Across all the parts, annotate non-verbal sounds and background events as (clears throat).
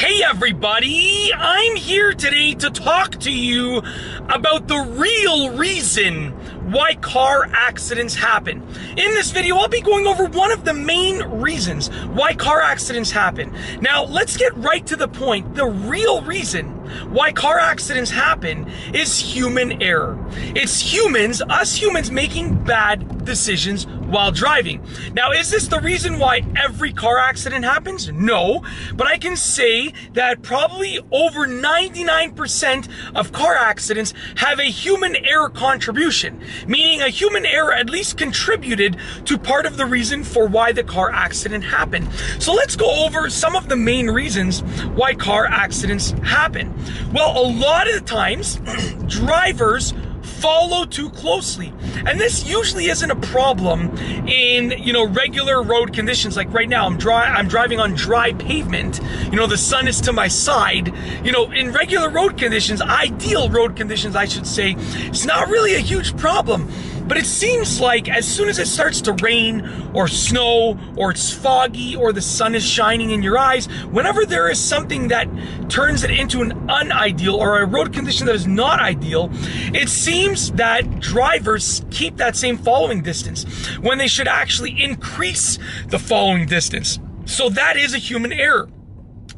Hey everybody, I'm here today to talk to you about the real reason why car accidents happen. In this video, I'll be going over one of the main reasons why car accidents happen. Now, let's get right to the point. The real reason why car accidents happen is human error. It's humans, us humans, making bad decisions while driving. Now, is this the reason why every car accident happens? No, but I can say that probably over 99% of car accidents have a human error contribution, meaning a human error at least contributed to part of the reason for why the car accident happened. So let's go over some of the main reasons why car accidents happen. Well, a lot of the times, (clears throat) drivers follow too closely. And this usually isn't a problem in, you know, regular road conditions. Like right now, I'm dry, I'm driving on dry pavement. You know, the sun is to my side. You know, in regular road conditions, ideal road conditions, I should say, it's not really a huge problem. But it seems like as soon as it starts to rain or snow or it's foggy or the sun is shining in your eyes, whenever there is something that turns it into an unideal or a road condition that is not ideal, it seems that drivers keep that same following distance when they should actually increase the following distance. So that is a human error.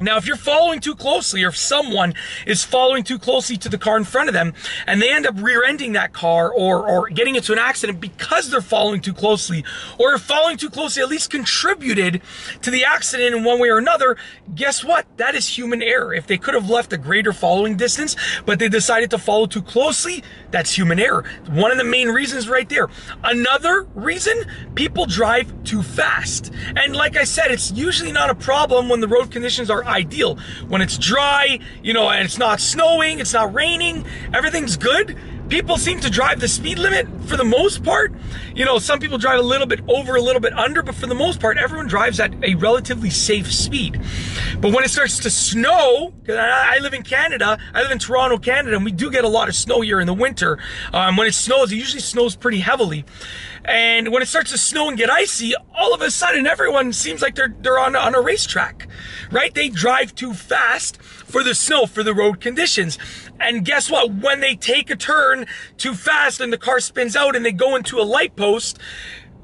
Now, if you're following too closely, or if someone is following too closely to the car in front of them, and they end up rear-ending that car or, or getting into an accident because they're following too closely, or if following too closely at least contributed to the accident in one way or another, guess what? That is human error. If they could have left a greater following distance, but they decided to follow too closely, that's human error. One of the main reasons right there. Another reason, people drive too fast. And like I said, it's usually not a problem when the road conditions are ideal. When it's dry, you know, and it's not snowing, it's not raining, everything's good. People seem to drive the speed limit for the most part. You know, some people drive a little bit over, a little bit under, but for the most part, everyone drives at a relatively safe speed. But when it starts to snow, I live in Canada, I live in Toronto, Canada, and we do get a lot of snow here in the winter. Um, when it snows, it usually snows pretty heavily. And when it starts to snow and get icy, all of a sudden everyone seems like they're they're on on a racetrack, right? They drive too fast for the snow, for the road conditions. And guess what? When they take a turn too fast and the car spins out and they go into a light post,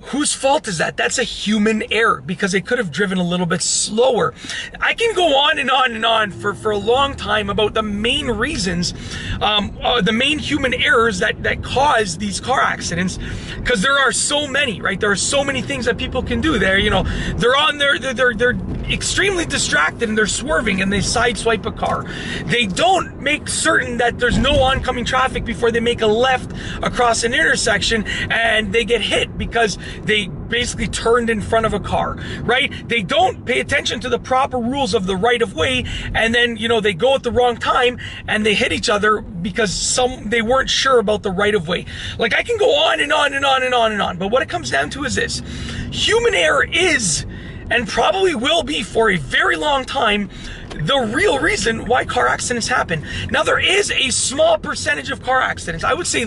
whose fault is that? That's a human error because they could have driven a little bit slower. I can go on and on and on for, for a long time about the main reasons, um, uh, the main human errors that, that cause these car accidents because there are so many, right? There are so many things that people can do there. You know, they're on their, they're, they're, they're extremely distracted and they're swerving and they sideswipe a car. They don't make certain that there's no oncoming traffic before they make a left across an intersection and they get hit because they basically turned in front of a car, right? They don't pay attention to the proper rules of the right of way, and then you know they go at the wrong time and they hit each other because some they weren't sure about the right of way. Like I can go on and on and on and on and on, but what it comes down to is this: human error is and probably will be for a very long time the real reason why car accidents happen. Now, there is a small percentage of car accidents, I would say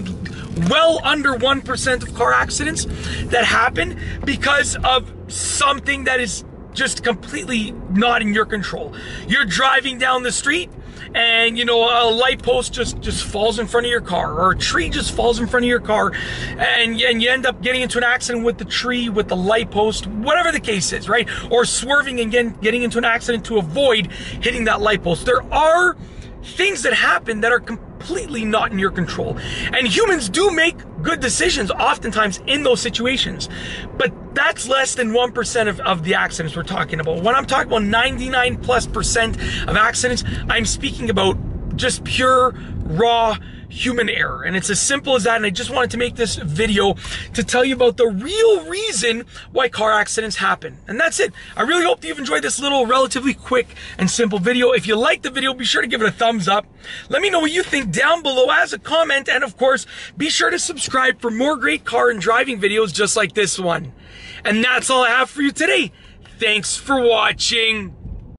well under 1% of car accidents that happen because of something that is just completely not in your control. You're driving down the street and you know a light post just just falls in front of your car or a tree just falls in front of your car and, and you end up getting into an accident with the tree with the light post whatever the case is right or swerving and getting, getting into an accident to avoid hitting that light post there are things that happen that are completely not in your control. And humans do make good decisions oftentimes in those situations. But that's less than 1% of, of the accidents we're talking about. When I'm talking about 99 plus percent of accidents, I'm speaking about just pure, raw, human error. And it's as simple as that. And I just wanted to make this video to tell you about the real reason why car accidents happen. And that's it. I really hope you've enjoyed this little relatively quick and simple video. If you liked the video, be sure to give it a thumbs up. Let me know what you think down below as a comment. And of course, be sure to subscribe for more great car and driving videos just like this one. And that's all I have for you today. Thanks for watching.